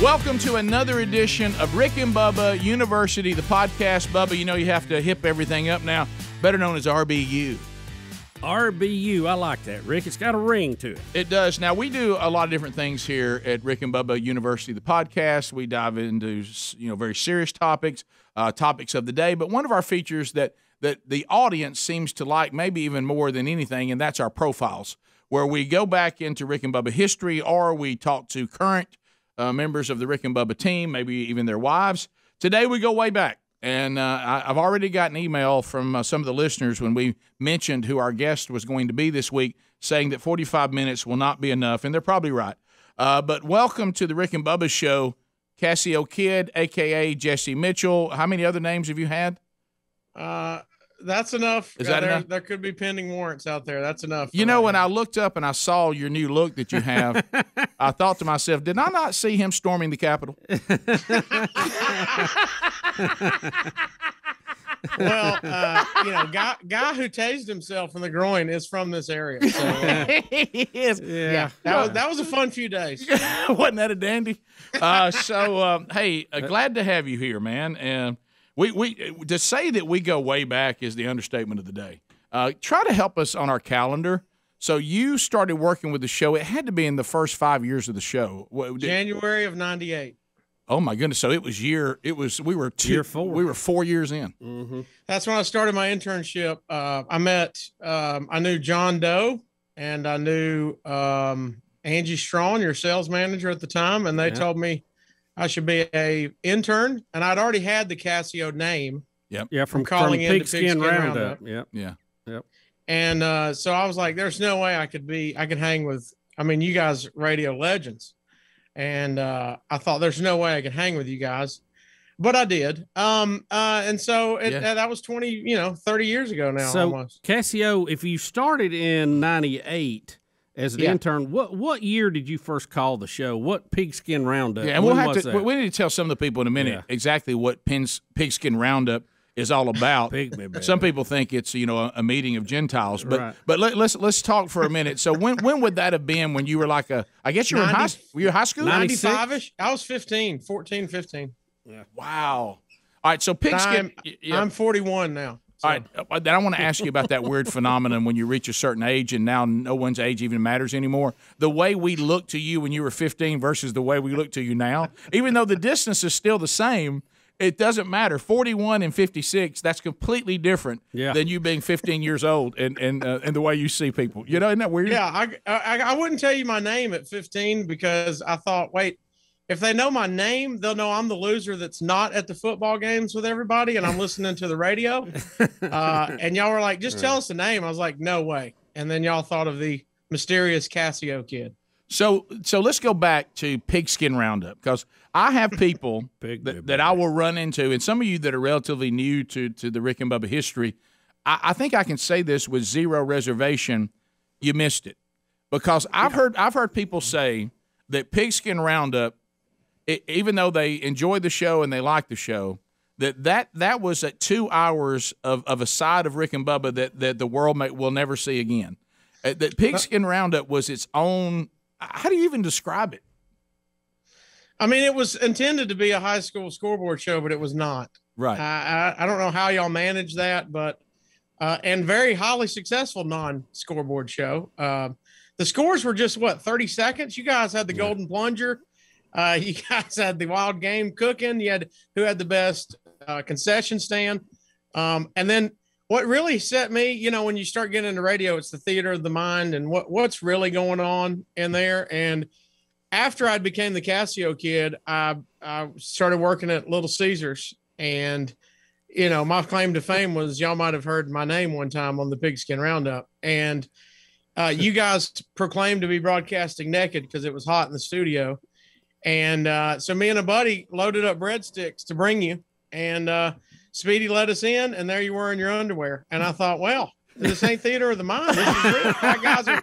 Welcome to another edition of Rick and Bubba University, the podcast. Bubba, you know you have to hip everything up now, better known as RBU. RBU, I like that, Rick. It's got a ring to it. It does. Now we do a lot of different things here at Rick and Bubba University, the podcast. We dive into you know very serious topics, uh, topics of the day. But one of our features that that the audience seems to like, maybe even more than anything, and that's our profiles, where we go back into Rick and Bubba history, or we talk to current uh, members of the Rick and Bubba team, maybe even their wives. Today we go way back. And uh, I, have already got an email from uh, some of the listeners when we mentioned who our guest was going to be this week, saying that 45 minutes will not be enough, and they're probably right. Uh, but welcome to the Rick and Bubba show, Casio Kid, aka Jesse Mitchell. How many other names have you had? Uh, that's enough. Is that there, enough? There could be pending warrants out there. That's enough. You know, when I looked up and I saw your new look that you have, I thought to myself, did I not see him storming the Capitol? well, uh, you know, guy guy who tased himself in the groin is from this area. So, uh, yes. yeah, that was that was a fun few days. Wasn't that a dandy? Uh, so, um, hey, uh, glad to have you here, man. And we we to say that we go way back is the understatement of the day. Uh, try to help us on our calendar. So you started working with the show. It had to be in the first five years of the show. What, did- January of '98. oh my goodness! So it was year. It was we were two, Year four. We were four years in. Mm-hmm. That's when I started my internship. Uh, I met, um, I knew John Doe, and I knew um, Angie Strawn, your sales manager at the time, and they Yeah. told me I should be a intern, and I'd already had the Casio name. Yeah, from, From calling from into Pigskin, Pigskin Roundup. Roundup. Yep. Yeah. And uh, so I was like, there's no way I could be, I could hang with, I mean, you guys radio legends. And uh, I thought there's no way I could hang with you guys, but I did. Um, uh, and so it, Yeah. uh, that was 20, you know, 30 years ago now So almost. Casio, if you started in '98 as an Yeah. intern, what what year did you first call the show? What Pigskin Roundup? Yeah, and we'll have to. that? We need to tell some of the people in a minute Yeah. exactly what Pins, Pigskin Roundup is all about. Pygmy. Some people think it's you know a, a meeting of Gentiles, but Right. but let, let's let's talk for a minute. So when when would that have been when you were like a? I guess you were in high. 90 Were you high school? 95 ish. I was 15, 14, 15. Wow. All right. So pigskin. I'm, yeah. I'm 41 now. So- all right. uh, Then I want to ask you about that weird phenomenon when you reach a certain age and now no one's age even matters anymore. The way we look to you when you were 15 versus the way we look to you now, even though the distance is still the same, it doesn't matter. 41 and 56, that's completely different Yeah. than you being 15 years old and and uh, and the way you see people. You know, isn't that weird? Yeah, I, I I wouldn't tell you my name at 15 because I thought, wait, if they know my name, they'll know I'm the loser that's not at the football games with everybody, and I'm listening to the radio. Uh, and y'all were like, just tell us the name. I was like, no way. And then y'all thought of the mysterious Casio kid. So so let's go back to pigskin roundup because I have people Big that, that I will run into, and some of you that are relatively new to to the Rick and Bubba history. I, I think I can say this with zero reservation. You missed it because I've heard I've heard people say that pigskin roundup, e- even though they enjoyed the show and they liked the show. That, that that was at two hours of, of a side of Rick and Bubba that, that the world may, will never see again. Uh, That pigskin roundup was its own. How do you even describe it? I mean, it was intended to be a high school scoreboard show, but it was not. Right. I, I, I don't know how y'all managed that, but uh, and very highly successful non-scoreboard show. Um the scores were just what 30 seconds. You guys had the golden plunger. Uh, you guys had the wild game cooking. You had who had the best uh, concession stand. Um, and then what really set me, you know, when you start getting into radio, it's the theater of the mind and what what's really going on in there. And after I became the Casio kid, I I started working at Little Caesars, and you know my claim to fame was y'all might have heard my name one time on the Pigskin Roundup, and uh, you guys proclaimed to be broadcasting naked because it was hot in the studio, and uh, so me and a buddy loaded up breadsticks to bring you, and uh, Speedy let us in, and there you were in your underwear, and I thought, well. This ain't theater of the mind. This is real. My guys are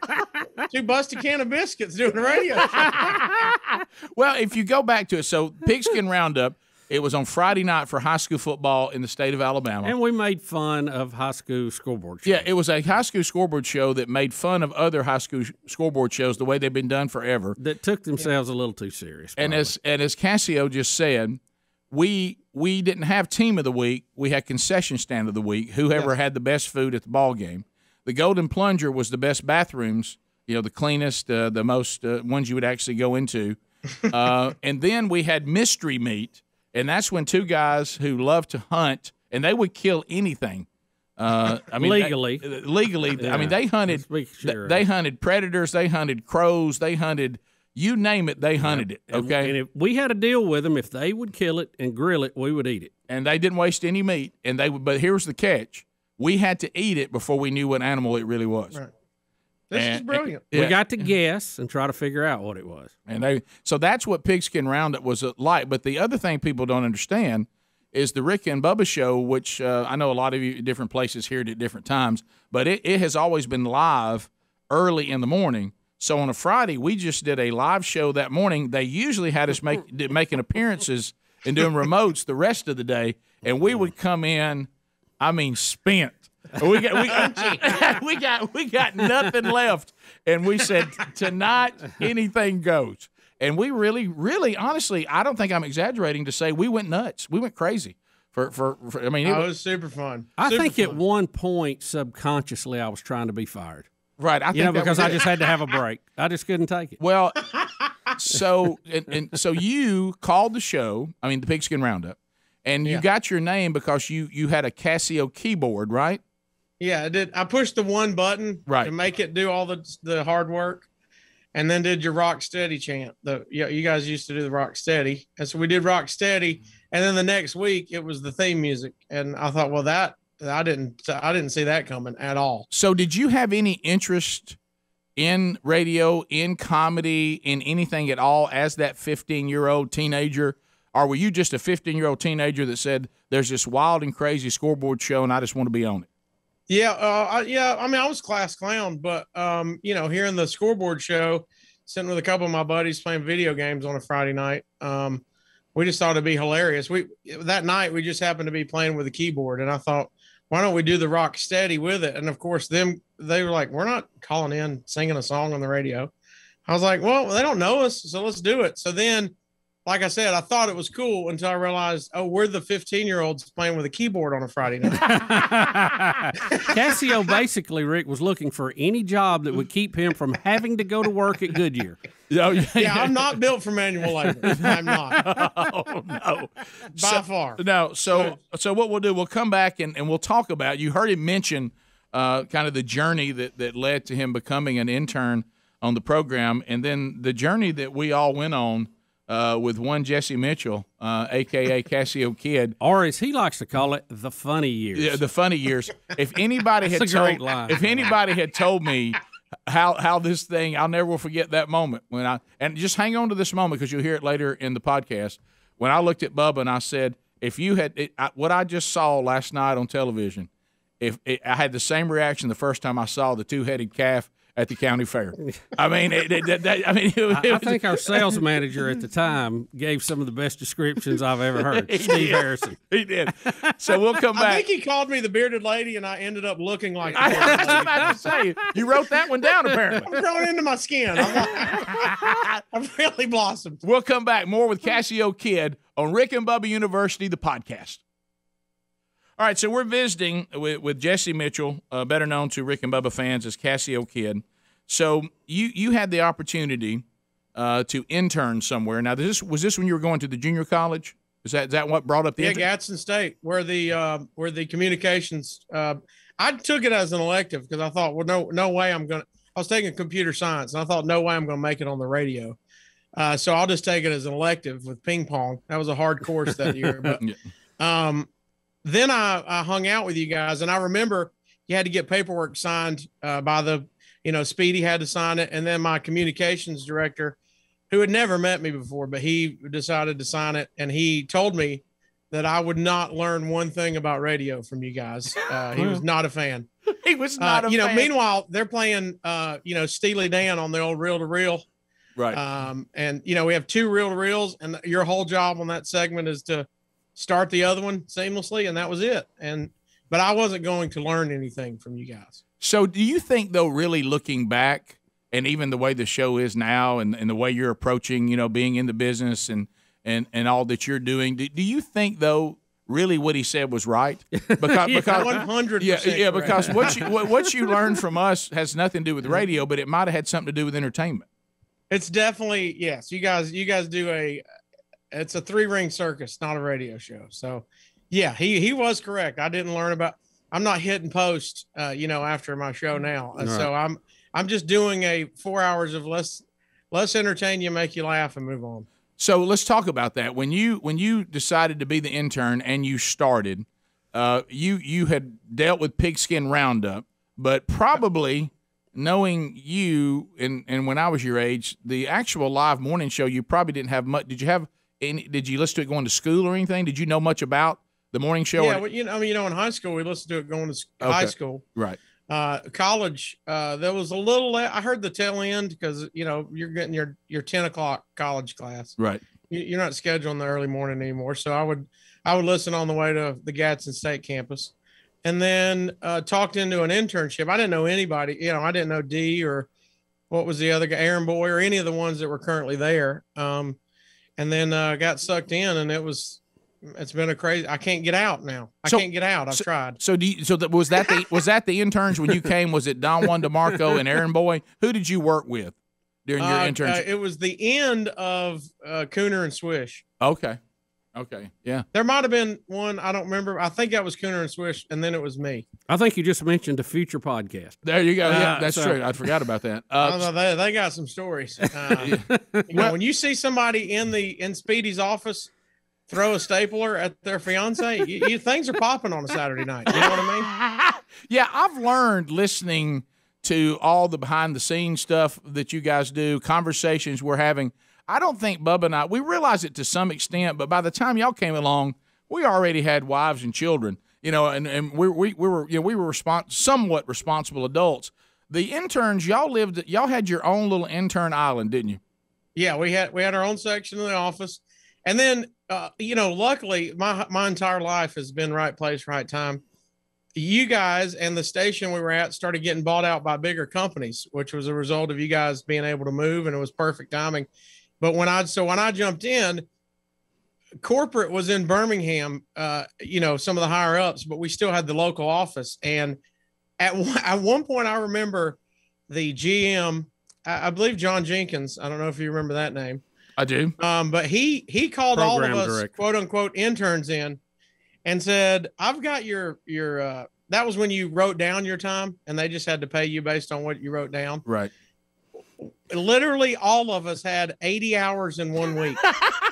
two busted can of biscuits doing radio well, if you go back to it, so pigskin roundup, It was on Friday night for high school football in the state of Alabama. And we made fun of high school scoreboard shows. Yeah, it was a high school scoreboard show that made fun of other high school sh- scoreboard shows the way they've been done forever. That took themselves a little too serious. And as and as Casio just said, we we didn't have team of the week. We had concession stand of the week. Whoever had the best food at the ball game. The Golden Plunger was the best bathrooms. You know, the cleanest, uh, the most uh, ones you would actually go into. uh, and then we had mystery meat, and that's when two guys who love to hunt and they would kill anything. Uh, I mean, Legally. uh, legally. I mean, they hunted. Sure. They hunted predators. They hunted crows. They hunted. You name it, they hunted it. Okay, And if we had a deal with them, if they would kill it and grill it, we would eat it. and they didn't waste any meat. And they, would. but here's the catch: we had to eat it before we knew what animal it really was. Right. This is And- brilliant. Yeah. We got to guess and try to figure out what it was. And they, so that's what Pigskin Roundup was uh, like. But the other thing people don't understand is the Rick and Bubba show, which uh, I know a lot of you different places hear it at different times, but it, it has always been live early in the morning. So on a Friday, we just did a live show that morning. They usually had us make making appearances and doing remotes the rest of the day, and we would come in, I mean, spent. We got we, we got we got nothing left, and we said tonight anything goes. And we really, really, honestly, I don't think I'm exaggerating to say we went nuts. We went crazy. For for, for I mean, it Oh, it was, was super fun. I Super think at one point, subconsciously, I was trying to be fired. right. I think You know, because I it. just had to have a break. I just couldn't take it. Well, so and, and so you called the show. I mean, the Pigskin Roundup, and you Yeah. got your name because you you had a Casio keyboard, right? Yeah, I did. I pushed the one button Right. to make it do all the the hard work, and then did your rock steady chant. The yeah, you guys used to do the rock steady, and so we did rock steady, and then the next week it was the theme music, and I thought, well, that I didn't I didn't see that coming at all. So, did you have any interest in radio, in comedy, in anything at all as that 15 year old teenager? Or were you just a 15 year old teenager that said, there's this wild and crazy scoreboard show and I just want to be on it? Yeah, uh, I, yeah. I mean, I was class clown, but um, you know, here in the scoreboard show, sitting with a couple of my buddies playing video games on a Friday night, um, we just thought it'd be hilarious. We that night we just happened to be playing with a keyboard, and I thought, why don't we do the rock steady with it? And of course, them they were like, we're not calling in singing a song on the radio. I was like, well, they don't know us, so let's do it. So then. Like I said, I thought it was cool until I realized, oh, we're the 15 year olds playing with a keyboard on a Friday night. Casio basically, Rick, was looking for any job that would keep him from having to go to work at Goodyear. Oh, yeah, I'm not built for manual labor. I'm not oh, no. by So- far. No, so so what we'll do, we'll come back and, and we'll talk about. You heard him mention uh, kind of the journey that that led to him becoming an intern on the program, and then the journey that we all went on uh, with one Jesse Mitchell, uh, aka Casio Kid. Or as he likes to call it, the funny years. Yeah, the funny years. If anybody had told, great line. if anybody had told me how how this thing, I'll never forget that moment when I and just hang on to this moment because you'll hear it later in the podcast. When I looked at Bubba and I said, if you had it, I, what I just saw last night on television, if it, I had the same reaction the first time I saw the two headed calf at the county fair. I mean, it, it, that- that- I mean, it, I, I think our sales manager at the time gave some of the best descriptions I've ever heard. Steve Harrison. he did. So we'll come back. I think he called me the bearded lady, and I ended up looking like the I bearded was about to say you wrote that one down apparently. I'm growing into my skin. I'm I've really blossomed. We'll come back more with Casio Kid on Rick and Bubba University, the podcast. All right, so we're visiting with, with Jesse Mitchell, uh, better known to Rick and Bubba fans as Casio Kid. So you you had the opportunity uh, to intern somewhere. Now, this was this when you were going to the junior college? Is that is that what brought up the Yeah, intern- Gadsden State, where the uh, where the communications. Uh, I took it as an elective because I thought, well, no, no way I'm gonna. I was taking computer science, and I thought, no way I'm gonna make it on the radio. Uh, so I'll just take it as an elective with ping pong. That was a hard course that year, but Yeah. um, then I, I hung out with you guys, and I remember you had to get paperwork signed uh, by the, you know, Speedy had to sign it, and then my communications director, who had never met me before, but he decided to sign it, and he told me that I would not learn one thing about radio from you guys. Uh, he was not a fan. He was Uh, not a you know, fan. meanwhile they're playing, uh, you know, Steely Dan on the old reel to reel. right. Um, and you know, we have two reel to reels, and your whole job on that segment is to start the other one seamlessly, and that was it. And but I wasn't going to learn anything from you guys. So, do you think, though, really looking back, and even the way the show is now, and, and the way you're approaching, you know, being in the business and and and all that you're doing, do, do you think, though, really what he said was right? Because because One hundred yeah percent. yeah because what you what, what you learned from us has nothing to do with radio, but it might have had something to do with entertainment. It's definitely yes. You guys, you guys do a. It's a three ring circus, not a radio show. So, yeah, he he was correct. I didn't learn about. I'm not hitting post, uh, you know, after my show now, and so I'm I'm just doing a four hours of less less entertain you, make you laugh, and move on. So let's talk about that. When you when you decided to be the intern and you started, uh, you you had dealt with pigskin roundup, but probably knowing you and and when I was your age, the actual live morning show, you probably didn't have much. Did you have any? Did you listen to it going to school or anything? Did you know much about the morning show? Yeah, well, you know, I mean, you know, in high school we listened to it going to s- high school. right. uh college uh there was a little le- i heard the tail end because you know you're getting your your 10 o'clock college class Right. You- you're not scheduling the early morning anymore so i would i would listen on the way to the gadsden state campus and then uh talked into an internship i didn't know anybody you know i didn't know d or what was the other guy aaron boy or any of the ones that were currently there um and then uh got sucked in and it was it's been a crazy i can't get out now i So- can't get out i've so- tried So do you, so that was that the was that the interns when you came? Was it Don Juan DeMarco and Aaron Boy? Who did you work with during your Uh, internship? uh, it was the end of uh, Cooner and Swish. okay. Okay. Yeah. There might have been one I don't remember. I think that was Cooner and Swish, and then it was me. I think you just mentioned a future podcast. There you go. Yeah, Uh, that's so- true. I forgot about that. Uh, don't know, they, they got some stories. Uh, you know, when you see somebody in the in Speedy's office throw a stapler at their fiance, you, you things are popping on a Saturday night. You know what I mean? yeah, I've learned listening to all the behind the scenes stuff that you guys do, conversations we're having. I don't think Bubba and I we realize it to some extent, but by the time y'all came along, we already had wives and children, you know, and, and we, we, we were you know we were respons- somewhat responsible adults. The interns, y'all lived, y'all had your own little intern island, didn't you? Yeah, we had we had our own section in the office, and then uh, you know, luckily my my entire life has been right place, right time. You guys and the station we were at started getting bought out by bigger companies, which was a result of you guys being able to move, and it was perfect timing. But when I so when I jumped in, corporate was in Birmingham, uh, you know, some of the higher ups, but we still had the local office. And at one, at one point, I remember the GM, I, I believe John Jenkins. I don't know if you remember that name. I do. Um, but he he called all of us director. quote unquote interns in and said, I've got your your uh that was when you wrote down your time and they just had to pay you based on what you wrote down. Right. Literally all of us had 80 hours in one week.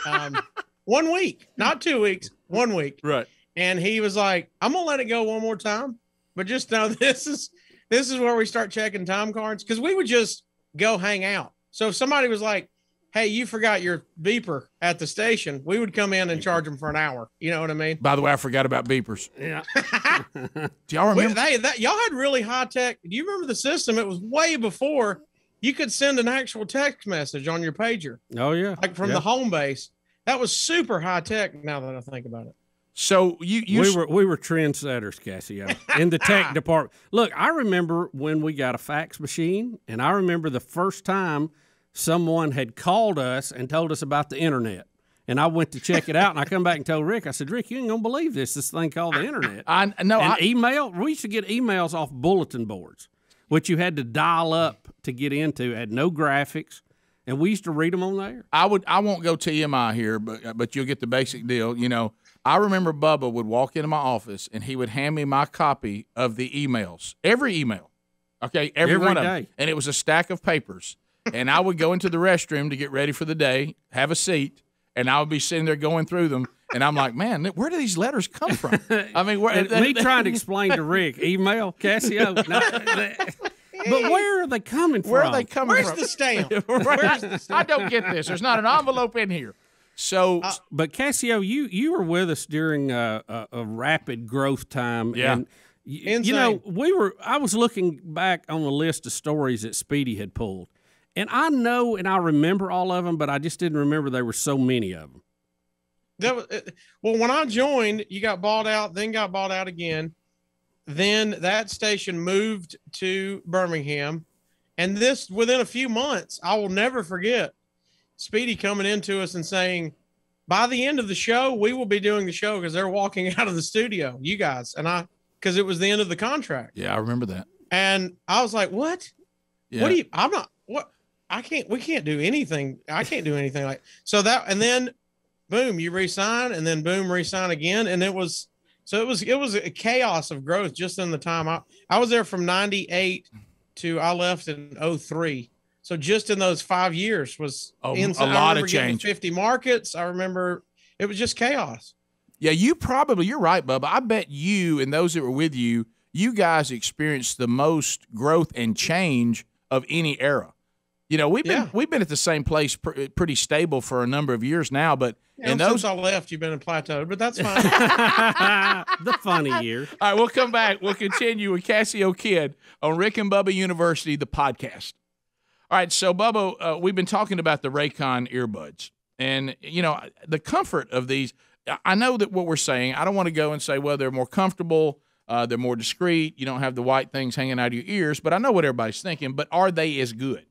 um, one week, not two weeks, one week. Right. And he was like, I'm gonna let it go one more time, but just know this is this is where we start checking time cards because we would just go hang out. So if somebody was like, Hey, you forgot your beeper at the station, we would come in and charge them for an hour. You know what I mean? By the way, I forgot about beepers. Yeah. Do y'all We- remember? they, that, y'all had really high tech. Do you remember the system? It was way before you could send an actual text message on your pager, Oh yeah. like from Yeah. the home base. That was super high tech. Now that I think about it. so you you we were we were trendsetters, Casio, in the tech department. Look, I remember when we got a fax machine, and I remember the first time someone had called us and told us about the internet. And I went to check it out, and I come back and told Rick, I said, Rick, you ain't gonna believe this, this thing called the internet. I no. and I, email, we used to get emails off bulletin boards, which you had to dial up to get into, had no graphics, and we used to read them on there. I would I won't go TMI here, but uh, but you'll get the basic deal. You know, I remember Bubba would walk into my office and he would hand me my copy of the emails, every email. Okay, every, Every one of them, and it was a stack of papers. and I would go into the restroom to get ready for the day, have a seat, and I would be sitting there going through them. And I'm like, man, where do these letters come from? I mean, where, And me trying to explain to Rick, email Casio. Oh, no, that- but where are they coming from? where are they coming Where's from? the stamp? Where's the- stamp? I don't get this. There's not an envelope in here. So uh, But Casio, oh, you you were with us during a, a, a rapid growth time. Yeah. And y- you know, we were. I was looking back on the list of stories that Speedy had pulled, and I know and I remember all of them, but I just didn't remember there were so many of them. That was, well, when I joined, you got bought out, then got bought out again. Then that station moved to Birmingham. And this within a few months, I will never forget Speedy coming into us and saying, by the end of the show, we will be doing the show because they're walking out of the studio, you guys. And I, because it was the end of the contract. Yeah, I remember that. And I was like, what? Yeah. What do you, I'm not, what? I can't, we can't do anything. I can't do anything like, so that, and then boom, you resign and then boom, resign again. And it was, so it was, it was a chaos of growth just in the time I, I was there from 98 to I left in 03. So just in those five years was A- a lot of change. 50 markets. I remember it was just chaos. Yeah, you probably you're right, Bubba. I bet you and those that were with you, you guys experienced the most growth and change of any era. You know, we've been Yeah. we've been at the same place pr- pretty stable for a number of years now, but And and since those I left, you've been in plateau, but that's fine. the funny year. All right, we'll come back. We'll continue with Casio Kid on Rick and Bubba University, the podcast. All right, so Bubba, uh, we've been talking about the Raycon earbuds, and you know the comfort of these. I- I know that what we're saying. I don't want to go and say, well, they're more comfortable, uh, they're more discreet. You don't have the white things hanging out of your ears. But I know what everybody's thinking. But are they as good?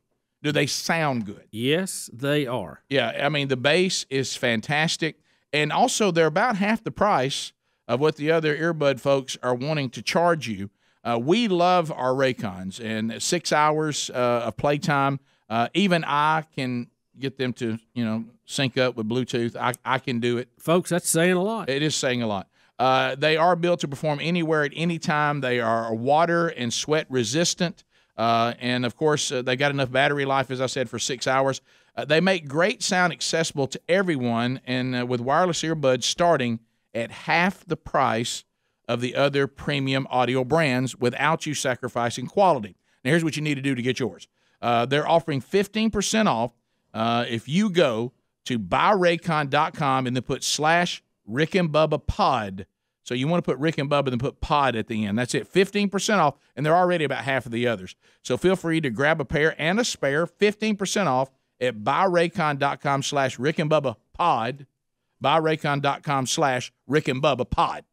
Do they sound good? Yes, they are. Yeah, I mean the bass is fantastic, and also they're about half the price of what the other earbud folks are wanting to charge you. Uh, we love our Raycons, and six hours uh, of playtime. Uh, even I can get them to you know sync up with Bluetooth. I, I can do it. Folks, that's saying a lot. It is saying a lot. Uh, they are built to perform anywhere at any time. They are water and sweat resistant. Uh, and of course, uh, they got enough battery life, as I said, for six hours. Uh, they make great sound accessible to everyone, and uh, with wireless earbuds starting at half the price of the other premium audio brands without you sacrificing quality. Now, here's what you need to do to get yours. Uh, they're offering 15% off uh, if you go to buyraycon.com and then put slash Rick and Bubba pod. So you want to put Rick and Bubba then put pod at the end. That's it. 15% off, and they're already about half of the others. So feel free to grab a pair and a spare, 15% off at buyraycon.com slash Rick and Bubba pod. Buyraycon.com slash Rick and Bubba pod.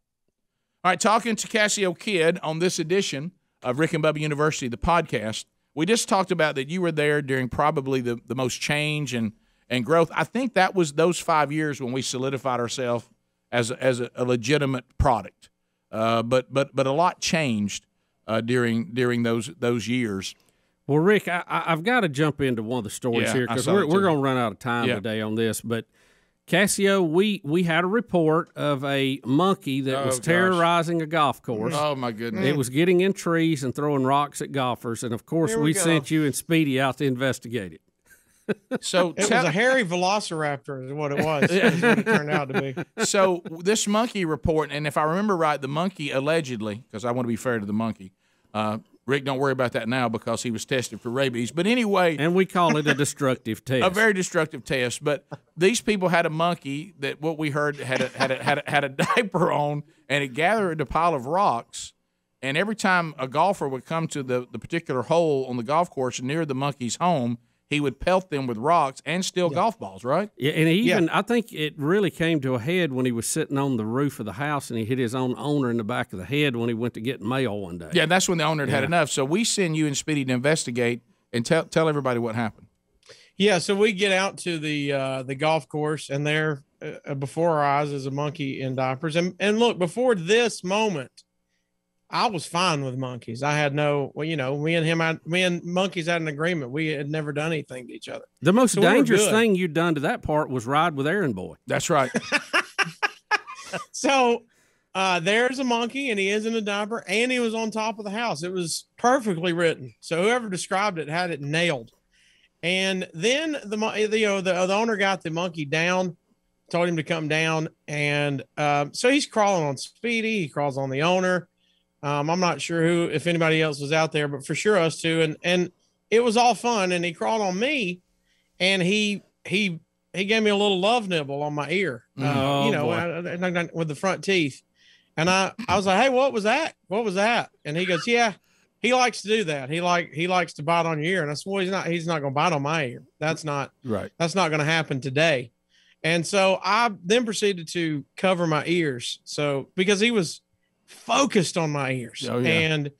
All right, talking to Casio Kid on this edition of Rick and Bubba University, the podcast. We just talked about that you were there during probably the, the most change and, and growth. I think that was those five years when we solidified ourselves as a, as a, a legitimate product. Uh, but but but a lot changed uh, during during those those years. Well, Rick, I, I, I've got to jump into one of the stories Yeah, here because we're, we're going to run out of time Yeah. today on this. But Casio, we we had a report of a monkey that Oh, was gosh. terrorizing a golf course. Oh my goodness! It was getting in trees and throwing rocks at golfers, and of course, Here we, we sent you and Speedy out to investigate it. So It tell- was a hairy velociraptor, is what it was. is what it turned out to be. so this monkey report, and if I remember right, the monkey allegedly, because I want to be fair to the monkey, uh, Rick, don't worry about that now because he was tested for rabies. But anyway, And we call it a destructive test. a very destructive test. But these people had a monkey that what we heard had a, had a, had a, had a diaper on, and it gathered a pile of rocks. And every time a golfer would come to the, the particular hole on the golf course near the monkey's home, he would pelt them with rocks and steal golf balls. Right? Yeah, and he even I think it really came to a head when he was sitting on the roof of the house and he hit his own owner in the back of the head when he went to get mail one day. Yeah, that's when the owner had had enough. So we send you and Speedy to investigate and tell tell everybody what happened. Yeah, so we get out to the uh, the golf course, and there uh, before our eyes is a monkey in diapers. And and look, before this moment, I was fine with monkeys. I had no, well, you know, me and him, had, me and monkeys had an agreement. We had never done anything to each other. The most So dangerous good. thing you'd done to that part was ride with Aaron Boy. That's right. So uh, there's a monkey, and he is in a diaper, and he was on top of the house. It was perfectly written. So whoever described it had it nailed. And then the mon- you know the, the owner got the monkey down, told him to come down, and um, so he's crawling on Speedy. He crawls on the owner. Um, I'm not sure who, if anybody else was out there, but for sure us two. And and it was all fun. And he crawled on me, and he he he gave me a little love nibble on my ear. Uh, Oh, you know, boy. I- I- I- with the front teeth. And I I was like, hey, what was that? What was that? And he goes, yeah. He likes to do that. He like he likes to bite on your ear. And I said, well, he's not he's not gonna bite on my ear. That's not right. that's not going to happen today. And so I then proceeded to cover my ears. So because he was focused on my ears. Oh, yeah. And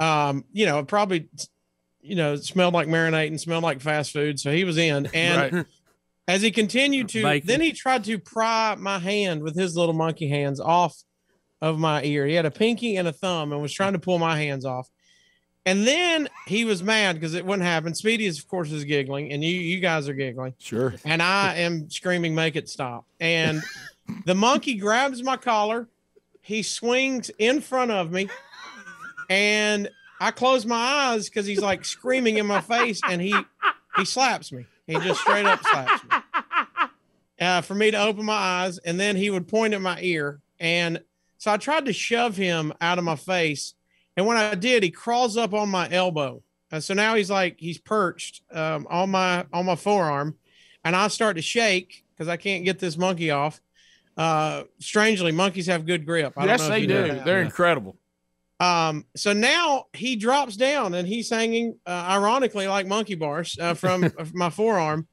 um, you know, it probably you know, smelled like marinating, smelled like fast food. So he was in. And Right. as he continued to Bacon. then he tried to pry my hand with his little monkey hands off of my ear. He had a pinky and a thumb and was trying to pull my hands off. And then he was mad because it wouldn't happen. Speedy is of course is giggling, and you you guys are giggling Sure. and I am screaming, make it stop. And the monkey grabs my collar, he swings in front of me, and I close my eyes because he's like screaming in my face, and he he slaps me. He just straight up slaps me. Uh, for me to open my eyes, and then he would point at my ear, and so I tried to shove him out of my face, and when I did, he crawls up on my elbow. So now he's like he's perched um, on my on my forearm, and I start to shake because I can't get this monkey off. Uh, strangely, monkeys have good grip. I don't Yes, know they do. that. They're incredible. Um, so now he drops down and he's hanging, uh, ironically, like monkey bars uh, from my forearm,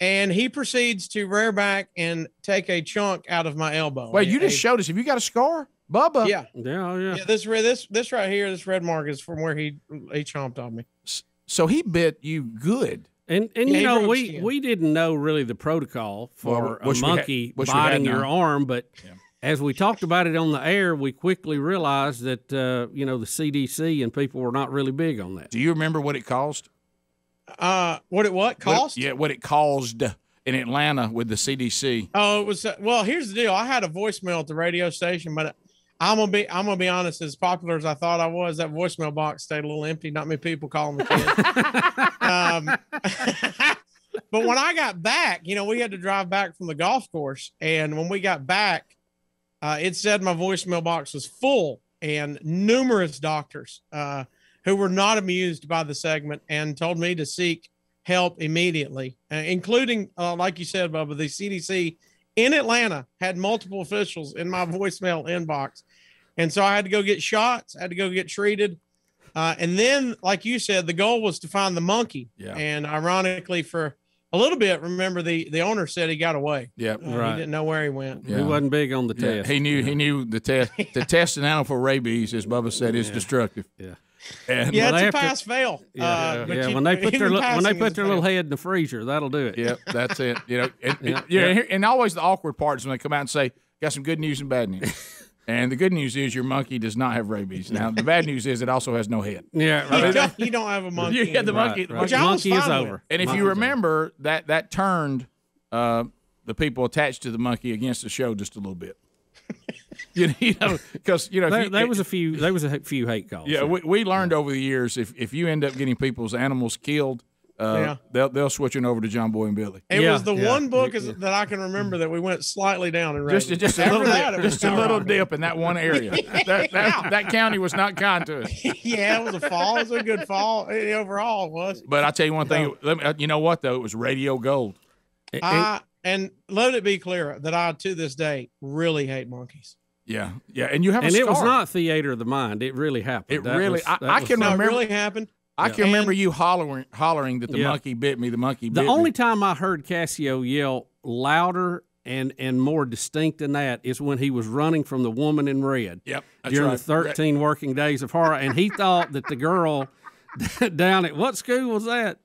and he proceeds to rear back and take a chunk out of my elbow. Wait, you A- just showed us. Have you got a scar, Bubba? yeah, Yeah, oh, yeah. yeah. This this this right here, this red mark is from where he he chomped on me. So he bit you good. And and Yeah, you know we skin. we didn't know really the protocol for Well, a wish we had- monkey wish we had biting your arm, but Yeah. as we talked about it on the air, we quickly realized that uh, you know the CDC and people were not really big on that. Do you remember what it caused? Uh, what it what What it- cost? yeah, what it caused in Atlanta with the CDC. Oh, it was uh, well. Here's the deal. I had a voicemail at the radio station, but I'm gonna be I'm gonna be honest. As popular as I thought I was, that voicemail box stayed a little empty. Not many people calling the kid. um, but when I got back, you know, we had to drive back from the golf course, and when we got back, uh, it said my voicemail box was full, and numerous doctors uh, who were not amused by the segment and told me to seek help immediately, uh, including, uh, like you said, Bubba, the CDC in Atlanta had multiple officials in my voicemail inbox. And so I had to go get shots, I had to go get treated. Uh, and then, like you said, the goal was to find the monkey. Yeah. And ironically, for a little bit, remember the, the owner said he got away. Yeah. Uh, Right. He didn't know where he went. Yeah. He wasn't big on the Yeah, test. he knew he knew the test the test an animal for rabies, as Bubba said, is destructive. Yeah. And Yeah, it's they a have to- pass fail. yeah, Uh, but yeah. you- when they put their when they put their little fail. head in the freezer, that'll do it. Yep, that's it. You know, and, Yeah, and, yeah, yeah. and always the awkward part is when they come out and say, "Got some good news and bad news." And the good news is your monkey does not have rabies. Now the bad news is it also has no head. Yeah, You don't, you don't have a monkey. Yeah, the anymore. monkey- Right, the right. Which I was monkey is fine with. over. And if Monkey's you over. remember that that turned uh, the people attached to the monkey against the show just a little bit. you, you know, because you know, there, you- there was a few there was a few hate calls. Yeah, we, we learned over the years if, if you end up getting people's animals killed, Yeah. they'll they'll switch it over to John Boy and Billy. It Yeah, was the yeah. one book is, that I can remember that we went slightly down in Just just a After little that, dip, just a little skyrocketing. dip in that one area. that, that, that county was not kind to us. yeah, it was a fall. It was a good fall. Eh, Overall, it was. But I tell you one thing. Let me, uh, you know what though? It was radio gold. It- it- I and let it be clear that I to this day really hate monkeys. Yeah, yeah. And you have and a it was not theater of the mind. It really happened. It That really- was- I- that I was can remember- it really happened. I Yeah. can remember you hollering hollering that the Yeah. monkey bit me. The monkey The only me. time I heard Casio yell louder and and more distinct than that is when he was running from the woman in red Yep. during right. the 13 working days of horror, and he thought that the girl down at what school was that?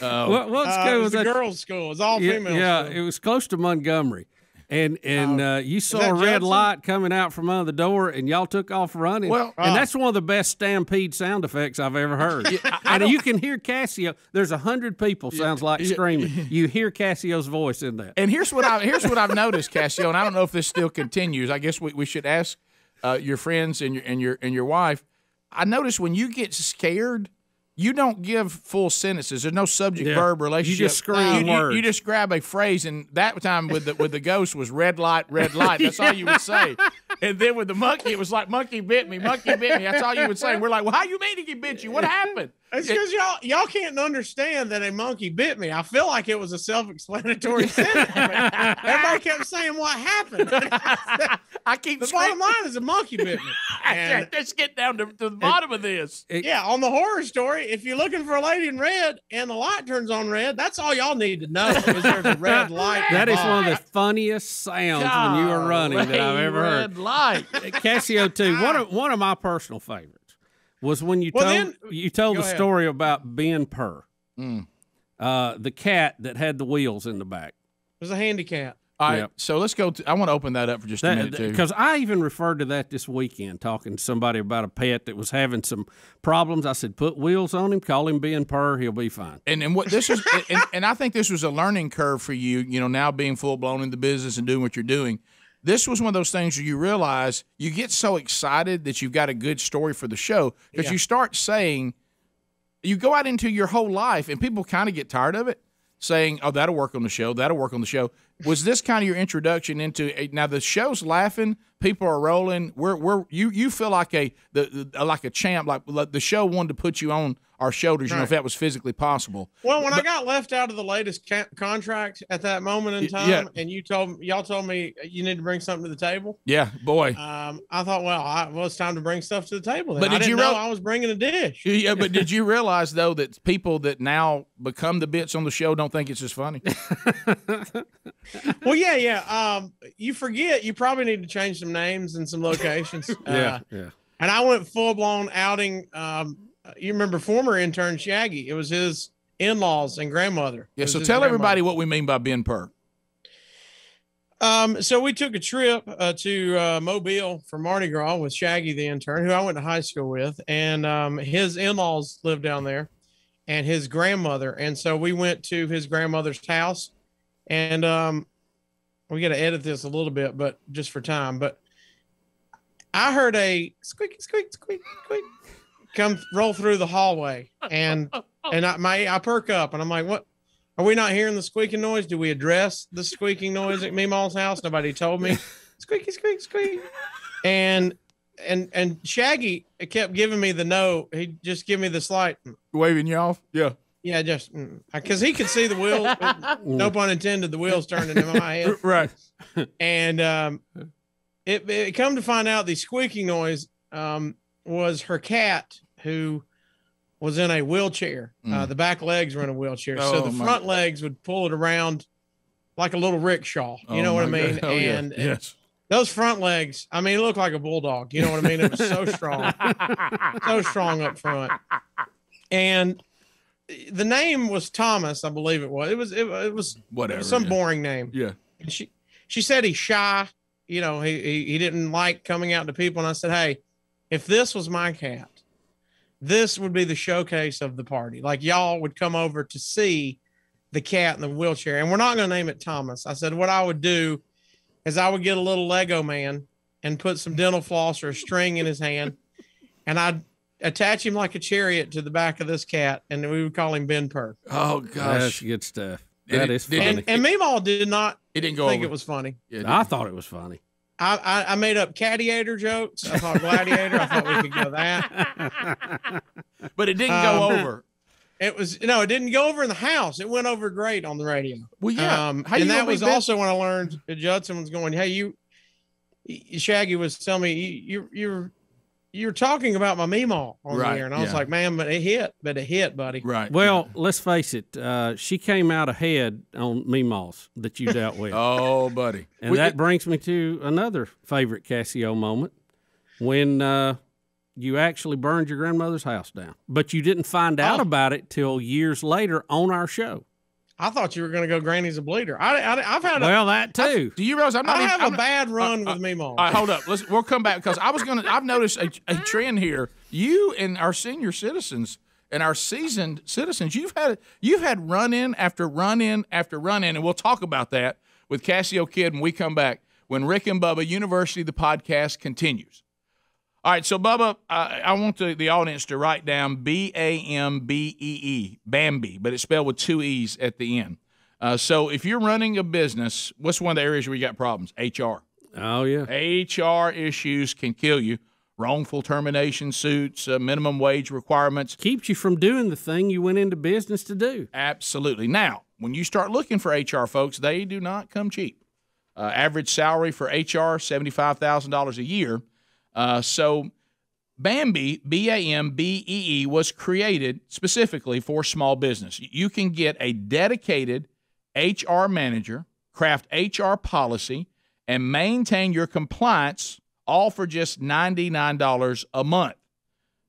Uh, what what Uh, school it was was that? girls' school. It was all yeah, female. yeah, school. it was close to Montgomery. And and Oh. uh, you saw a red Judson? light coming out from under the door, and y'all took off running. Well- and Oh. that's one of the best stampede sound effects I've ever heard. and you can hear Casio. There's a hundred people sounds like yeah. screaming. You hear Casio's voice in that. And here's what I here's what I've noticed, Casio, and I don't know if this still continues. I guess we, we should ask uh, your friends and your and your and your wife. I notice when you get scared, you don't give full sentences. There's no subject Yeah. verb You relationship. just scream you, you- words. you just grab a phrase, and that time with the with the ghost was red light, red light. That's all you would say. And then with the monkey, it was like monkey bit me, monkey bit me. That's all you would say. And we're like, well, how you mean he bit you? What happened? It's because y'all y'all can't understand that a monkey bit me. I feel like it was a self-explanatory sentence. Everybody kept saying what happened. I keep the screaming. bottom line is a monkey bit me. And- Let's get down to, to the bottom of this. yeah, on the horror story, if you're looking for a lady in red and the light turns on red, that's all y'all need to know is there's a red light. That is involved. one of the funniest sounds when you were running that I've ever heard. Red light. Casio too. One of one of my personal favorites was when you Well, told then- you told the ahead. story about Ben Purr, Mm. uh, the cat that had the wheels in the back. It was a handicap. All right, Yep. so let's go. To, I want to open that up for just a minute too. Because I even referred to that this weekend, talking to somebody about a pet that was having some problems. I said, put wheels on him, call him Ben Purr, he'll be fine. And and what this is, and, and I think this was a learning curve for you. You know, now being full blown in the business and doing what you're doing, this was one of those things where you realize you get so excited that you've got a good story for the show because Yeah. you start saying, you go out into your whole life, and people kind of get tired of it, saying, "Oh, that'll work on the show. That'll work on the show." Was this kind of your introduction into a, now the show's laughing, people are rolling. We're we're you you feel like a the, the like a champ, like, like the show wanted to put you on our shoulders. You know, if that was physically possible. Well, when I got left out of the latest ca- contract at that moment in time, yeah. and you told y'all told me you need to bring something to the table, Yeah, boy. um, I thought, well, I, well, it's time to bring stuff to the table. Then. But I did didn't you know I was bringing a dish? Yeah, but did you realize though that people that now become the bits on the show don't think it's as funny? well, yeah, yeah. Um, you forget you probably need to change some names and some locations. Uh, yeah. and I went full blown outing. Um, you remember former intern Shaggy? It was his in laws and grandmother. Yeah. So tell everybody what we mean by Ben Purr. Um, so we took a trip uh, to uh, Mobile for Mardi Gras with Shaggy, the intern, who I went to high school with, and um, his in-laws lived down there, and his grandmother. And so we went to his grandmother's house, and um, we got to edit this a little bit, but just for time. But I heard a squeak, squeak, squeak, squeak come roll through the hallway, and and I my I perk up, and I'm like, what? Are we not hearing the squeaking noise? Do we address the squeaking noise at Meemaw's house? Nobody told me. Squeaky, squeak, squeak. And and and Shaggy kept giving me the no. He just give me the slight. Waving you off. Yeah. Yeah, just because he could see the wheel. no pun intended. The wheels turning in my head. Right. And um, it, it come to find out the squeaking noise um, was her cat who was in a wheelchair. Uh, Mm. the back legs were in a wheelchair, so Oh, the my front legs would pull it around like a little rickshaw. You know Oh, what I mean? God. Oh, yeah. and yes. those front legs, I mean, it looked like a bulldog. You know what I mean? It was so strong, so strong up front. And the name was Thomas, I believe it was. It was it, it was Whatever. some yeah. boring name. Yeah. And she she said he's shy. You know, he, he he didn't like coming out to people. And I said, hey, if this was my cat, this would be the showcase of the party. Like y'all would come over to see the cat in the wheelchair. And we're not going to name it Thomas. I said, what I would do is I would get a little Lego man and put some dental floss or a string in his hand, and I'd attach him like a chariot to the back of this cat, and we would call him Ben Purr. Oh That's gosh. good stuff. Did That it- is funny. And and Meemaw did not It didn't go think over. it was funny. Yeah, it I thought it was funny. I, I, I made up Cattiator jokes. I thought Gladiator. I thought we could go that. but it didn't go Um, over. It was no, it didn't go over in the house. It went over great on the radio. Well, yeah. Um, and that was also when I learned that Judson was going, Hey, you, Shaggy was telling me you, you, you're, you're talking about my Meemaw on Right, the air. And I was like, man, but it hit, but it hit, buddy. Right. Well, let's face it. Uh, she came out ahead on Meemaws that you dealt with. Oh, buddy. And We- that brings me to another favorite Casio moment when uh, you actually burned your grandmother's house down, but you didn't find out Oh. about it till years later on our show. I thought you were going to go Granny's a bleeder. I, I, I've had a, Well, that too. do you realize I'm not I even, have I'm a not- bad run uh, with Meemaw. All right, hold up. Let's we'll come back because I was gonna. I've noticed a, a trend here. You and our senior citizens and our seasoned citizens, you've had you've had run in after run in after run in, and we'll talk about that with Casio Kid when we come back. When Rick and Bubba University, the podcast continues. All right, so Bubba, I, I want the, the audience to write down B A M B E E, Bambee, but it's spelled with two E's at the end. Uh, so if you're running a business, what's one of the areas where you got problems? HR. Oh yeah. HR issues can kill you. Wrongful termination suits, uh, minimum wage requirements. Keeps you from doing the thing you went into business to do. Absolutely. Now, when you start looking for HR folks, they do not come cheap. Uh, average salary for HR, $75,000 a year. Uh, so Bambee, B A M B E E, was created specifically for small business. You can get a dedicated HR manager, craft HR policy, and maintain your compliance all for just $99 a month.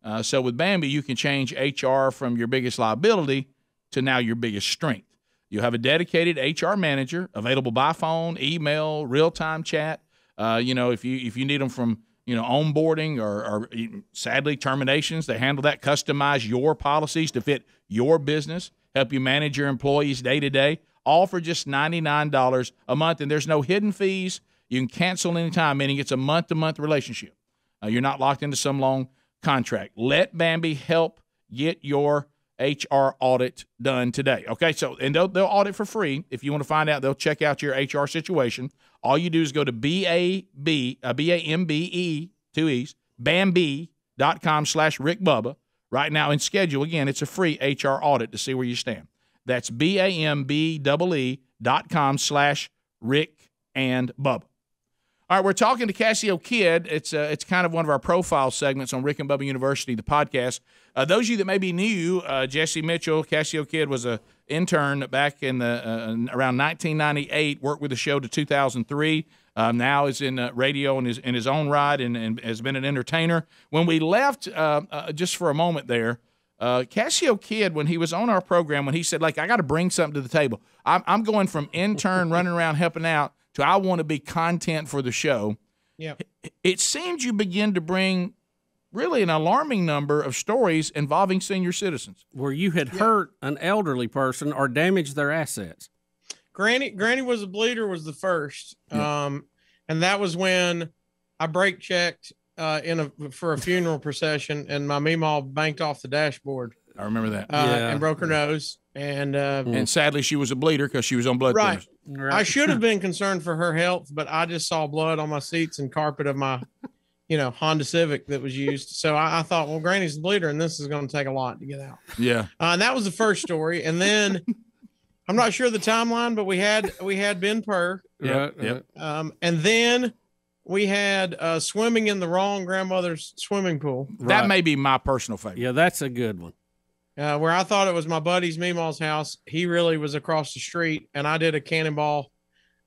Uh, so with Bambee, you can change HR from your biggest liability to now your biggest strength. You have a dedicated HR manager available by phone, email, real time chat. Uh, you know, if you if you need them from you know onboarding or, or sadly terminations, they handle that. Customize your policies to fit your business. Help you manage your employees day to day. All for just ninety nine dollars a month, and there's no hidden fees. You can cancel anytime, meaning it's a month to month relationship. Uh, you're not locked into some long contract. Let Bambee help get your HR audit done today. Okay, so and they'll, they'll audit for free. If you want to find out, they'll check out your HR situation. All you do is go to B A B uh, B A M B E two E's Bambee.com slash Rick Bubba right now and schedule again. It's a free HR audit to see where you stand. That's B A M B E E dot com slash Rick and Bubba. All right, we're talking to Casio Kid. It's uh, it's kind of one of our profile segments on Rick and Bubba University, the podcast. Uh, those of you that may be new, uh, Jesse Mitchell, Casio Kid was a intern back in the uh, around 1998. Worked with the show to 2003. Um, now is in uh, radio in his in his own right and, and, has been an entertainer. When we left, uh, just for a moment there, Casio Kid, when he was on our program, when he said like I got to bring something to the table, I'm, I'm going from intern running around helping out to I want to be content for the show. Yeah. It seems you begin to bring really an alarming number of stories involving senior citizens where you had yeah. hurt an elderly person or damaged their assets. Granny Granny was a bleeder was the first. Yeah. Um and that was when I brake checked uh, in a for a funeral procession and my Meemaw banked off the dashboard. I remember that. Uh, yeah. And broke her nose. And uh, and sadly, she was a bleeder because she was on blood right. right. I should have been concerned for her health, but I just saw blood on my seats and carpet of my, you know, Honda Civic that was used. So I, I thought, well, Granny's a bleeder, and this is going to take a lot to get out. Yeah. Uh, and that was the first story, and then. I'm not sure the timeline, but we had we had Ben Purr. Yeah. Yep. Um, and then we had uh, swimming in the wrong grandmother's swimming pool. That right. may be my personal favorite. Yeah, that's a good one uh, where I thought it was my buddy's Meemaw's house. He really was across the street, and I did a cannonball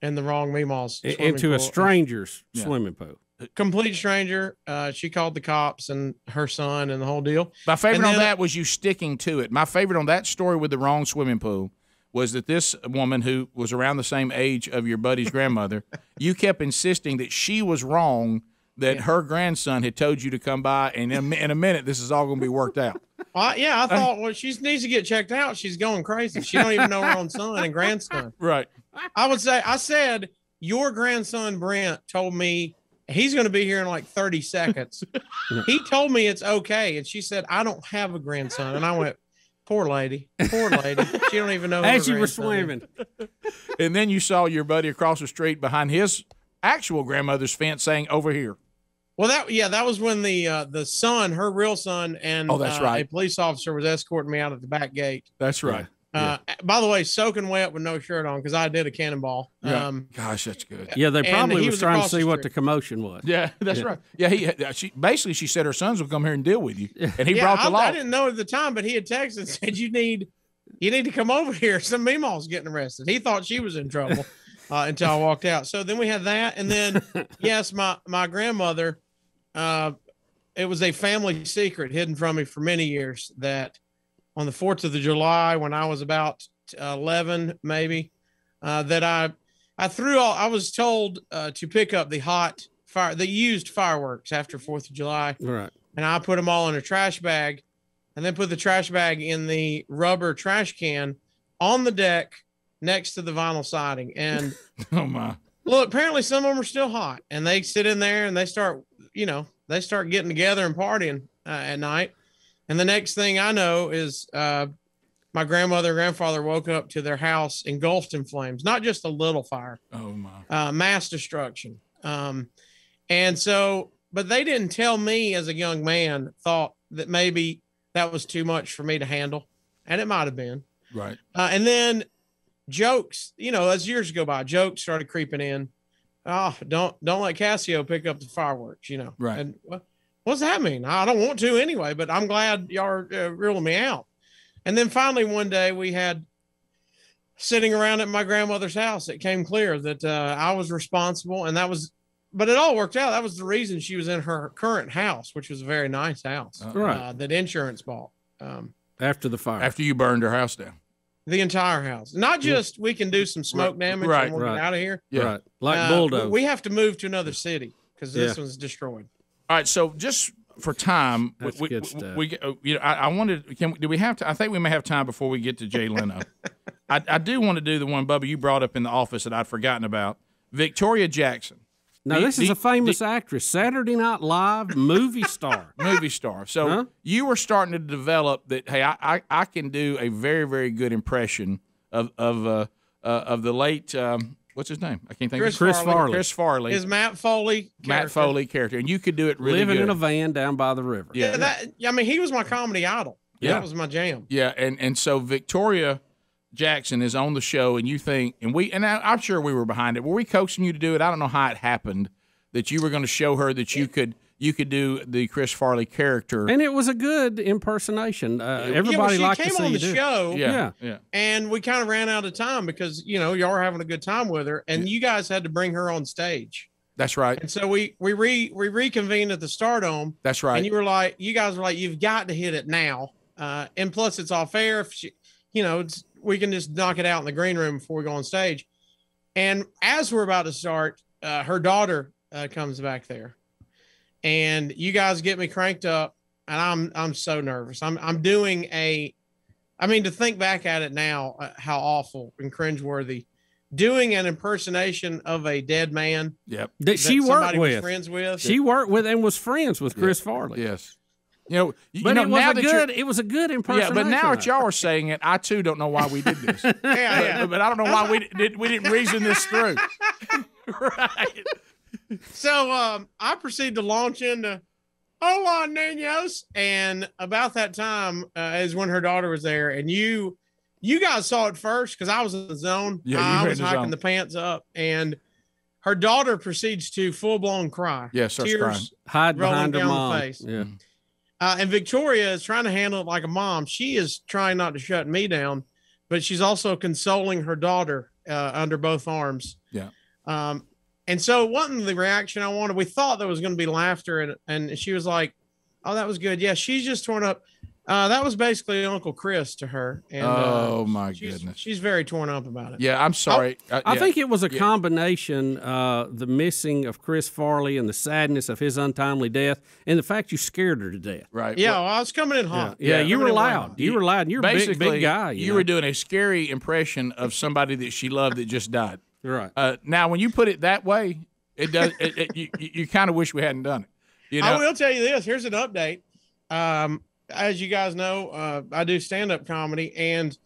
in the wrong Meemaw's into pool. a stranger's yeah. swimming pool. Complete stranger. Uh, she called the cops and her son and the whole deal. My favorite on that was you sticking to it. My favorite on that story with the wrong swimming pool was that this woman who was around the same age of your buddy's grandmother, you kept insisting that she was wrong that yeah. her grandson had told you to come by, and in a, in a minute, this is all going to be worked out. Well, yeah, I thought, well, she needs to get checked out. She's going crazy. She don't even know her own son and grandson. Right. I would say, I said, your grandson Brent told me he's going to be here in like 30 seconds. he told me it's okay, and she said, I don't have a grandson, and I went. Poor lady, poor lady. She don't even know. As you were swimming, and then you saw your buddy across the street behind his actual grandmother's fence saying, "Over here." Well, that yeah, that was when the uh, the son, her real son, and oh, that's uh, right, a police officer was escorting me out at the back gate. That's right. Uh, yeah. By the way, soaking wet with no shirt on because I did a cannonball. Yeah. Um, Gosh, that's good. Yeah, they probably was, was trying to see what the commotion was. Yeah, that's yeah. right. Yeah, he uh, she basically she said her sons would come here and deal with you, and he brought the I, law. I didn't know at the time, but he had texted and said you need you need to come over here. Some Meemaw's getting arrested. He thought she was in trouble uh, until I walked out. So then we had that, and then yes, my my grandmother uh, it was a family secret hidden from me for many years that on the 4th of the July, when I was about 11, maybe, uh, that I, I threw all, I was told uh, to pick up the hot fire, the used fireworks after 4th of July. Right. And I put them all in a trash bag and then put the trash bag in the rubber trash can on the deck next to the vinyl siding. And oh my, look, apparently some of them are still hot and they sit in there and they start you know, they start getting together and partying uh, at night. And the next thing I know is uh, my grandmother and grandfather woke up to their house engulfed in flames, not just a little fire. Oh, my. Uh, mass destruction. Um, and so, but they didn't tell me as a young man, thought that maybe that was too much for me to handle. And it might have been. Right. Uh, and then jokes, you know, as years go by, jokes started creeping in oh, don't don't let Casio pick up the fireworks, you know. Right. And what what's that mean? I don't want to anyway, but I'm glad y'all are uh, reeling me out. And then finally one day we had sitting around at my grandmother's house, it came clear that uh, I was responsible, and that was. But it all worked out. That was the reason she was in her current house, which was a very nice house Uh, Right. uh, that insurance bought. Um, After the fire. After you burned her house down. The entire house, not just we can do some smoke Right, damage right, and we'll right. get out of here. Yeah. Right. Like Uh, bulldoze. We have to move to another city because this Yeah. one's destroyed. All right, so just for time, we- That's we, good we, stuff. we- uh, you know, I, I wanted. Can do we have to? I think we may have time before we get to Jay Leno. I, I do want to do the one, Bubba, you brought up in the office that I'd forgotten about. Victoria Jackson, now, this is a famous actress, Saturday Night Live movie star. movie star. So Huh? you were starting to develop that. Hey, I, I, I can do a very very good impression of of uh, uh, of the late. Um, what's his name? I can't think. Chris of Chris Farley. Farley. Chris Farley. Is Matt Foley? Matt character. Foley character, and you could do it really living good. in a van down by the river. Yeah. Yeah, that. I mean, he was my comedy idol. Yeah. that was my jam. Yeah, and and so Victoria Jackson is on the show, and you think, and we, and I, I'm sure we were behind it. Were we coaxing you to do it? I don't know how it happened that you were going to show her that you could you could do the Chris Farley character. And it was a good impersonation. Uh, yeah, everybody well, she liked came to see on you the do show, yeah, yeah. yeah, and we kind of ran out of time because you know y'all were having a good time with her, and you guys had to bring her on stage. that's right. And so we we re we reconvened at the Stardome, That's right. and you were like, you guys were like, you've got to hit it now. Uh, and plus, it's all fair. If she, you know, it's, we can just knock it out in the green room before we go on stage. And as we're about to start, uh, her daughter uh, comes back there, and you guys get me cranked up, and I'm I'm so nervous. I'm I'm doing a, I mean, to think back at it now, uh, how awful and cringeworthy. Doing an impersonation of a dead man yep. That that she worked somebody was with. friends with. She worked with and was friends with Chris Farley. Yes. You know, you But know, it was now a good. It was a good impression. Yeah, but now that y'all are saying it, I too don't know why we did this. yeah, yeah. but, but I don't know why we did we didn't reason this through. right. So um, I proceed to launch into Hola Niños, and about that time uh, is when her daughter was there, and you you guys saw it first because I was in the zone. Yeah, you I was the hiking zone. the pants up, and her daughter proceeds to full blown cry. Yeah, starts tears. crying. hide rolling behind her down the mom. face. Yeah. Uh, and Victoria is trying to handle it like a mom. She is trying not to shut me down, but she's also consoling her daughter uh, under both arms. Yeah. Um, and so it wasn't the reaction I wanted. We thought there was going to be laughter, and and she was like, "Oh, that was good. Yeah, she's just torn up." Uh, that was basically Uncle Chris to her. And, Oh, uh, my she's, goodness. she's very torn up about it. Yeah, I'm sorry. Uh, I yeah. think it was a Yeah. combination, uh, the missing of Chris Farley and the sadness of his untimely death, and the fact you scared her to death. right. Yeah, Well, well, I was coming in hot. Yeah, you were loud. You were loud. You're a big, basically, big guy. You, You, were doing a scary impression of somebody that she loved that just died. right. Uh, now, when you put it that way, it does. it, it, you you kind of wish we hadn't done it. You I will tell you this. Here's an update. Um, as you guys know, uh, I do stand up comedy, and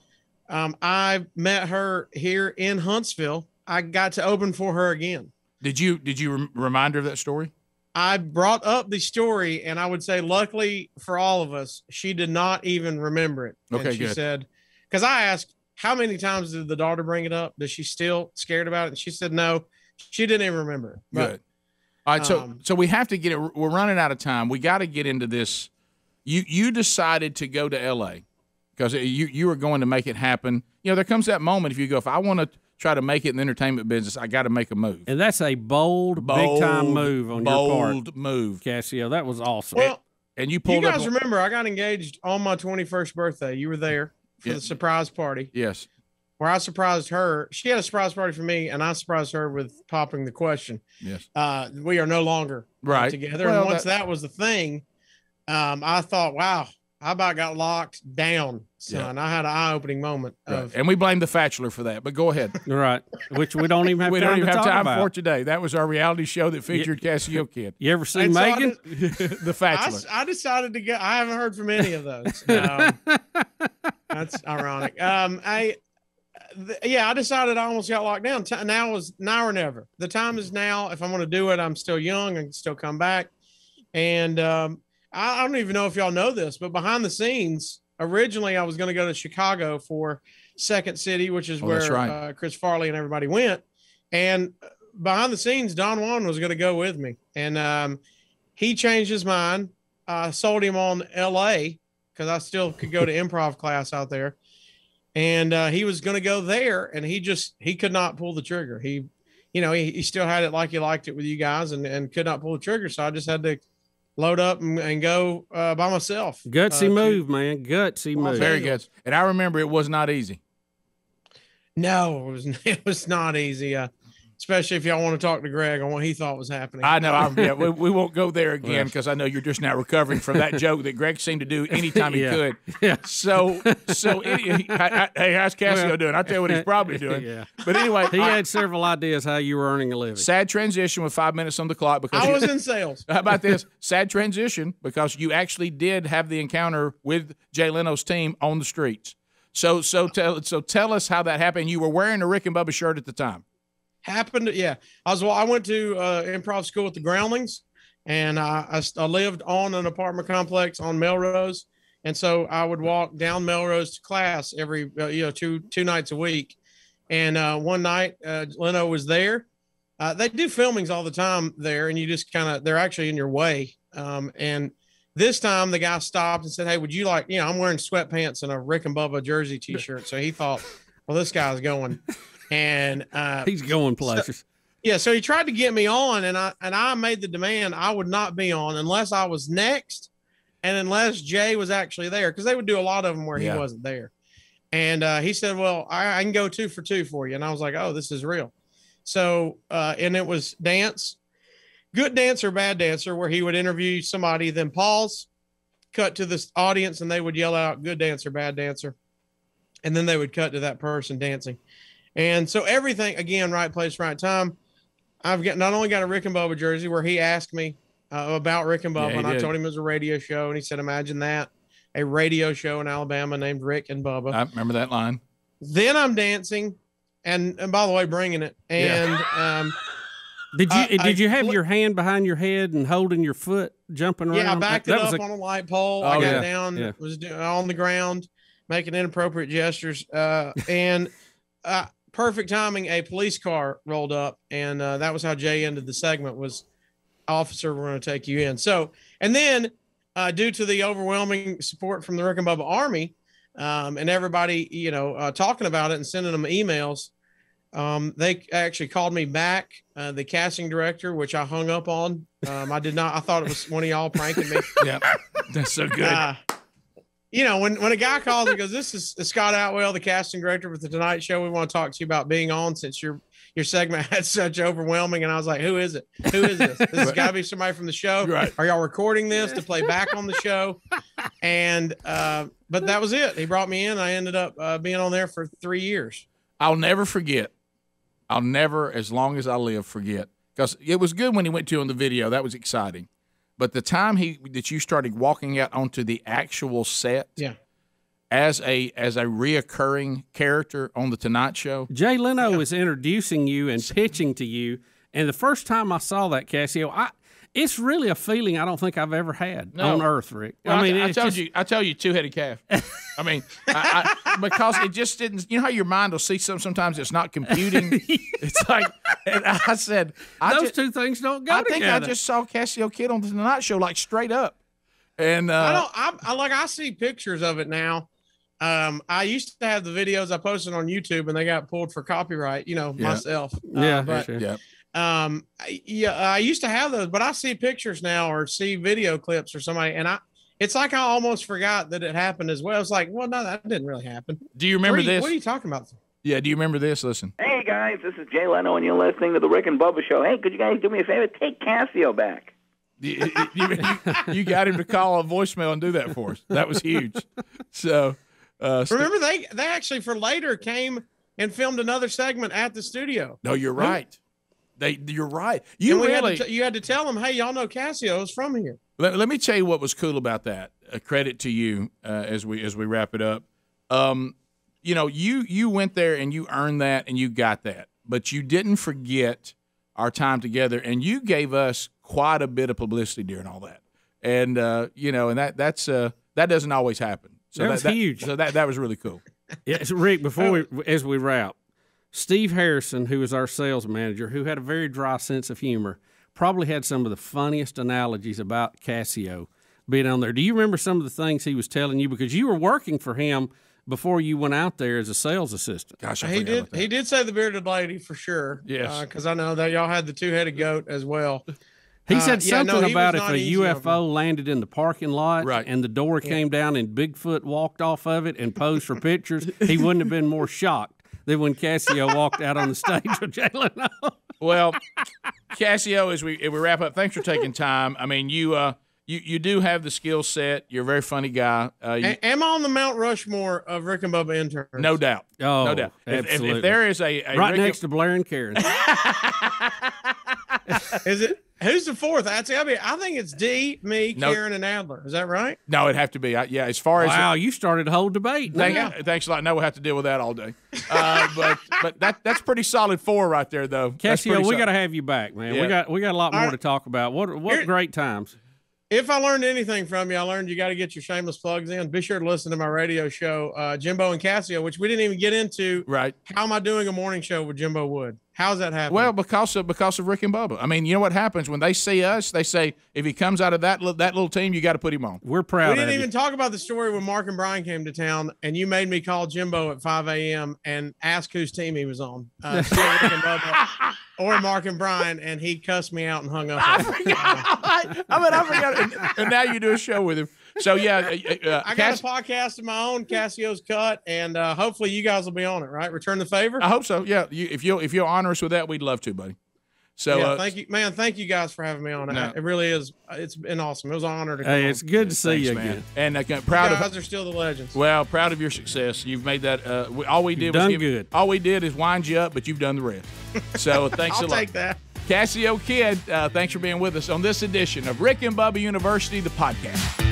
um, I met her here in Huntsville. I got to open for her again. did you did you rem- remind her of that story? I brought up the story, and I would say, luckily for all of us, she did not even remember it. And Okay, she good. said, because I asked, how many times did the daughter bring it up? Does she still scared about it? And she said, no, she didn't even remember it. But Good. All right, so um, so we have to get it. We're running out of time. We got to get into this. You you decided to go to L.A. because you you were going to make it happen. You know, there comes that moment if you go, if I want to try to make it in the entertainment business, I got to make a move. and that's a bold, big time Bold, move on your part, Bold move, Casio. That was awesome. well, and you pulled. you pulled guys up. remember I got engaged on my 21st birthday. You were there for Yeah. the surprise party yes, where I surprised her. She had a surprise party for me, and I surprised her with popping the question. yes, Uh, we are no longer Right. together. Well, and once that- that, was the thing, um, I thought, wow, I about got locked down, son. I had an eye opening moment right. of and we blame the Bachelor for that. But go ahead. right. Which we don't even have we time don't even to have talk time about. for today. That was our reality show that featured Casio Kid, You ever seen And so I Megan? the factular? I, Bachelor. s- I decided to go. I haven't heard from any of those. Um, that's ironic. Um, I, th- yeah, I decided I almost got locked down. T- now is now or never. The time is now. If I'm going to do it, I'm still young. I can still come back. And um, I, don't even know if y'all know this, but behind the scenes, originally I was going to go to Chicago for Second City, which is Oh, where right. uh, Chris Farley and everybody went. And behind the scenes, Don Juan was going to go with me, and um, he changed his mind. I sold him on L.A. because I still could go to improv class out there, and uh, he was going to go there, and he just he could not pull the trigger. He, you know, he, he still had it like he liked it with you guys, and and could not pull the trigger. So I just had to load up and, and go uh, by myself. Gutsy uh, to- move, man. Gutsy Well, move. Very good. And I remember it was not easy. No, it was it was not easy. Uh, especially if y'all want to talk to Greg on what he thought was happening. I know. I'm, yeah, we, we won't go there again because I know you're just now recovering from that joke that Greg seemed to do anytime he Yeah. could. Yeah. So, so any, I, I, hey, how's Casio Well- doing? I'll tell you what he's probably doing. Yeah. But anyway, He I- had several ideas how you were earning a living. sad transition with five minutes on the clock because I you- was in sales. How about this? Sad transition because you actually did have the encounter with Jay Leno's team on the streets. So so tell so tell us how that happened. You were wearing a Rick and Bubba shirt at the time. Happened, yeah. I was. Well, I went to uh, improv school with the Groundlings, and I, I, I lived on an apartment complex on Melrose, and so I would walk down Melrose to class every uh, you know two two nights a week. And uh, one night, uh, Leno was there. Uh, they do filmings all the time there, and you just kind of they're actually in your way. Um, and this time, the guy stopped and said, "Hey, would you like? You know, I'm wearing sweatpants and a Rick and Bubba jersey T-shirt." So he thought, "Well, this guy's going." And uh, He's going places. yeah, so he tried to get me on, and I and I made the demand I would not be on unless I was next, and unless Jay was actually there, because they would do a lot of them where Yeah. he wasn't there. And uh, he said, "Well, I, I can go two for two for you," and I was like, "Oh, this is real." So, uh, and it was dance, good dancer, bad dancer, where he would interview somebody, then pause, cut to this audience, and they would yell out, "Good dancer, bad dancer," and then they would cut to that person dancing. And so everything again, right place, right time. I've got not only got a Rick and Bubba jersey where he asked me uh, about Rick and Yeah, Bubba, he and I did. told him it was a radio show, and he said, "Imagine that, a radio show in Alabama named Rick and Bubba." I remember that line. then I'm dancing, and and by the way, bringing it, and um, Did you I- did I you have fli- your hand behind your head and holding your foot jumping around? yeah, I backed that it was up a- on a light pole. Oh, I got yeah, down, yeah. was on the ground, making inappropriate gestures, uh, and uh, perfect timing. A police car rolled up, and uh, that was how Jay ended the segment. Was officer, we're going to take you in. So, and then uh, due to the overwhelming support from the Rick and Bubba Army, um, and everybody, you know, uh, talking about it and sending them emails. Um, they actually called me back, uh, the casting director, which I hung up on. Um, I did not. I thought it was one of y'all pranking me. Yeah, that's so good. You know, when, when a guy calls and goes, "This is Scott Outwell, the casting director for the Tonight Show. We want to talk to you about being on since your your segment had such overwhelming." And I was like, "Who is it? Who is this? This has got to be somebody from the show. Right. Are y'all recording this to play back on the show?" And uh, but that was it. He brought me in. I ended up uh, being on there for three years. I'll never forget. I'll never, as long as I live, forget. Because it was good when he went to you on the video. That was exciting. But the time he that you started walking out onto the actual set Yeah. as a as a reoccurring character on the Tonight Show. Jay Leno is introducing you and pitching to you. And the first time I saw that, Casio, I it's really a feeling I don't think I've ever had No. on Earth, Rick. Well, I mean, I, it's told just- you, I tell you, two headed calf. I mean, I, I, because it just didn't. You know how your mind will see some. Sometimes it's not computing. it's like, and I said, I those just, two things don't go I think I just saw Casio Kid on the Tonight Show, like straight up. And uh, I don't. I, I like. I see pictures of it now. Um, I used to have the videos I posted on YouTube, and they got pulled for copyright. You know, Yeah. myself. Uh, yeah, but sure. yeah, um, I- yeah, I used to have those, but I see pictures now or see video clips or somebody, and I. It's like I almost forgot that it happened as well. It's like, well, no, that didn't really happen. do you remember what you, this? What are you talking about? yeah, do you remember this? Listen, Hey guys, this is Jay Leno, and you're listening to the Rick and Bubba Show. Hey, could you guys do me a favor? Take Casio back. you, you, you- you got him to call a voicemail and do that for us. That was huge. So, uh, st- Remember, they they actually for later came and filmed another segment at the studio. no, you're right. They, you're right. You and we really. had to you had to tell them, hey, y'all know Casio's from here. Let, let me tell you what was cool about that. A credit to you uh, as we as we wrap it up. Um, you know, you you went there and you earned that and you got that, but you didn't forget our time together, and you gave us quite a bit of publicity during all that. And uh, you know, and that that's uh, that doesn't always happen. So That was huge. So that that was really cool. Yeah, so Rick, before we as we wrap, Steve Harrison, who was our sales manager, who had a very dry sense of humor, probably had some of the funniest analogies about Casio being on there. Do you remember some of the things he was telling you because you were working for him before you went out there as a sales assistant? Gosh, I he did. that. He did say the bearded lady for sure. Yes. because I know that y'all had the two-headed goat as well. He Uh, said yeah, no, something he about if a UFO landed in the parking lot Right. and the door came down and Bigfoot walked off of it and posed for pictures, he wouldn't have been more shocked than when Casio walked out on the stage with Jay Leno. Well, Casio, as we as we wrap up, thanks for taking time. I mean, you uh, you you do have the skill set. You're a very funny guy. Uh, you, A- am I on the Mount Rushmore of Rick and Bubba interns? no doubt. Oh, no doubt. If- If, absolutely. if there is a, a right Rick- next to Blair and Karen. Is it? Who's the fourth? I'd say I mean I think it's D, me, No. Karen, and Adler. Is that right? no, it'd have to be. I, yeah, as far as wow, you started a whole debate. Thank, now. Thanks a lot. No, we'll have to deal with that all day. Uh, but but that that's pretty solid four right there, though. That's Casio, we got to have you back, man. Yeah. We got we got a lot more right. to talk about. What what Here- great times. If I learned anything from you, I learned you got to get your shameless plugs in. Be sure to listen to my radio show, uh, Jimbo and Casio, which we didn't even get into. right. How am I doing a morning show with Jimbo Wood? How's that happening? Well, because of because of Rick and Bubba. I mean, you know what happens when they see us? They say if he comes out of that li- that little team, you got to put him on. We're proud we didn't you. even talk about the story when Mark and Brian came to town, and you made me call Jimbo at 5 a.m. and ask whose team he was on, uh, Rick and Bubba or Mark and Brian, and he cussed me out and hung up. I on me. forgot. I, I mean, I forgot. And, and now you do a show with him. So yeah, uh, uh, I got Cass- a podcast of my own, Casio's Cut, and uh, hopefully you guys will be on it, right? Return the favor. I hope so. Yeah, you, if you'll if you'll honor us with that, we'd love to, buddy. So yeah, uh, thank you, man. Thank you guys for having me on. No. It really is. It's been awesome. It was an honor to come Hey, on. it's good to see thanks, you man. again. And uh, you proud guys of are still the legends. well, proud of your success. You've made that. Uh, we, all we did You've was done give, good. All we did is wind you up, but you've done the rest. So thanks I'll a lot. take that. Casio Kid, uh, thanks for being with us on this edition of Rick and Bubba University, the podcast.